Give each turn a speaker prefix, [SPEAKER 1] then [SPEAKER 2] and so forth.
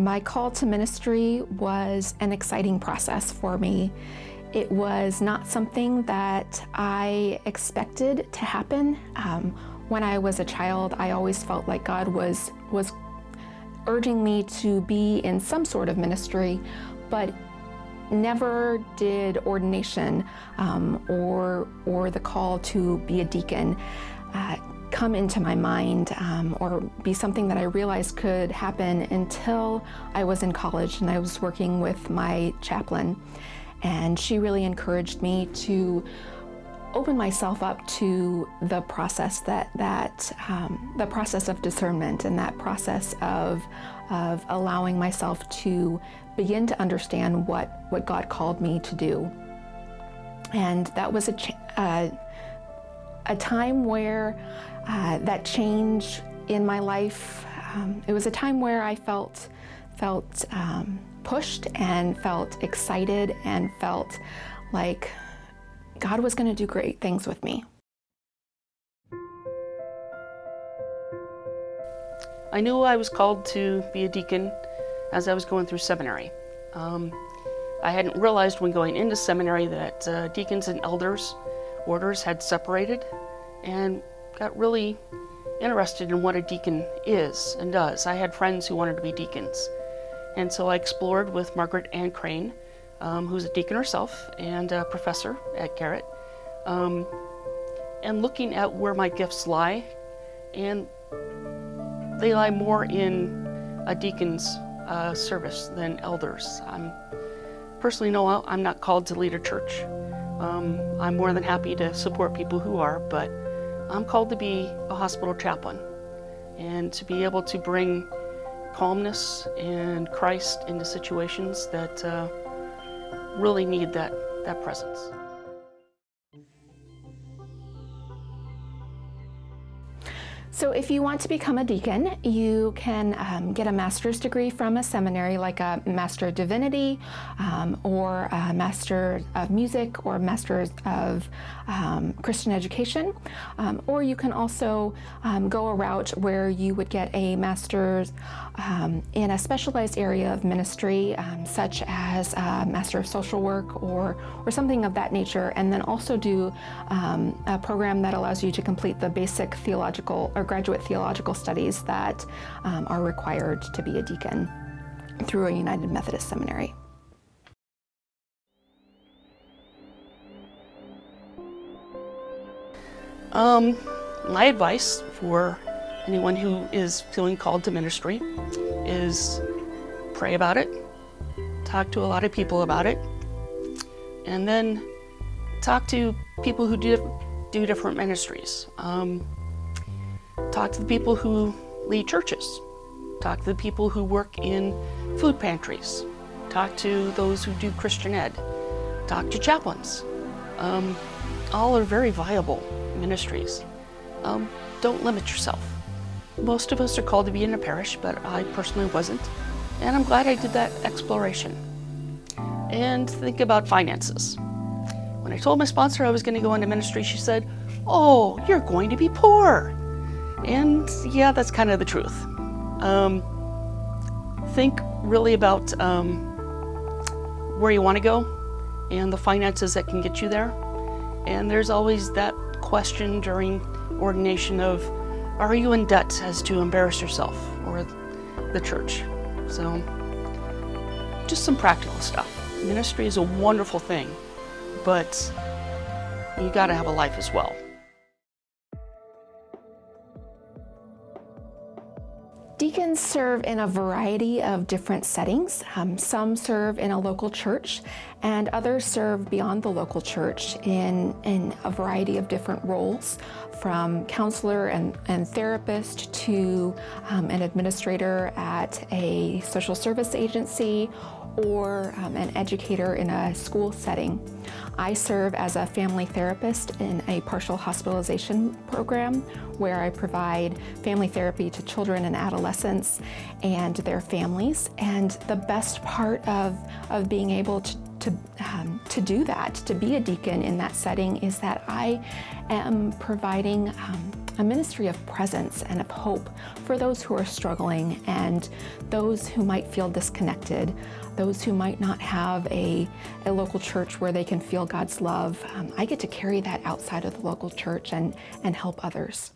[SPEAKER 1] My call to ministry was an exciting process for me. It was not something that I expected to happen. Um, when I was a child, I always felt like God was was urging me to be in some sort of ministry, but never did ordination um, or or the call to be a deacon uh, come into my mind um, or be something that I realized could happen until I was in college and I was working with my chaplain. And she really encouraged me to open myself up to the process that that um, the process of discernment and that process of of allowing myself to begin to understand what what God called me to do. And that was a uh, a time where uh, that change in my life. Um, it was a time where I felt felt um, pushed and felt excited and felt like God was going to do great things with me.
[SPEAKER 2] I knew I was called to be a deacon as I was going through seminary. Um, I hadn't realized when going into seminary that uh, deacons and elders orders had separated and got really interested in what a deacon is and does. I had friends who wanted to be deacons. And so I explored with Margaret Ann Crain, um, who's a deacon herself and a professor at Garrett, um, and looking at where my gifts lie. And they lie more in a deacon's uh, service than elders. I'm personally no, I'm not called to lead a church. Um, I'm more than happy to support people who are, but I'm called to be a hospital chaplain and to be able to bring calmness and Christ into situations that uh, really need that, that presence.
[SPEAKER 1] So if you want to become a deacon, you can um, get a master's degree from a seminary like a Master of Divinity um, or a Master of Music or Master of um, Christian Education. Um, or you can also um, go a route where you would get a master's um, in a specialized area of ministry, such as a Master of Social Work or, or something of that nature, and then also do a program that allows you to complete the basic theological or graduate theological studies that um, are required to be a deacon through a United Methodist seminary.
[SPEAKER 2] Um, my advice for anyone who is feeling called to ministry is pray about it, talk to a lot of people about it, and then talk to people who do, do different ministries. Um, Talk to the people who lead churches. Talk to the people who work in food pantries. Talk to those who do Christian ed. Talk to chaplains. Um, all are very viable ministries. Um, don't limit yourself. Most of us are called to be in a parish, but I personally wasn't. And I'm glad I did that exploration. And think about finances. When I told my sponsor I was going to go into ministry, she said, Oh, you're going to be poor. And yeah, that's kind of the truth. Um, think really about um, where you want to go and the finances that can get you there. And there's always that question during ordination of, are you in debt as to embarrass yourself or the church? So, just some practical stuff. Ministry is a wonderful thing, but you got to have a life as well.
[SPEAKER 1] Deacons serve in a variety of different settings. Um, some serve in a local church, and others serve beyond the local church in, in a variety of different roles, from counselor and, and therapist to um, an administrator at a social service agency or um, an educator in a school setting. I serve as a family therapist in a partial hospitalization program where I provide family therapy to children and adolescents and their families. And the best part of, of being able to to, um, to do that, to be a deacon in that setting, is that I am providing um, a ministry of presence and of hope for those who are struggling and those who might feel disconnected, those who might not have a, a local church where they can feel God's love. Um, I get to carry that outside of the local church and, and help others.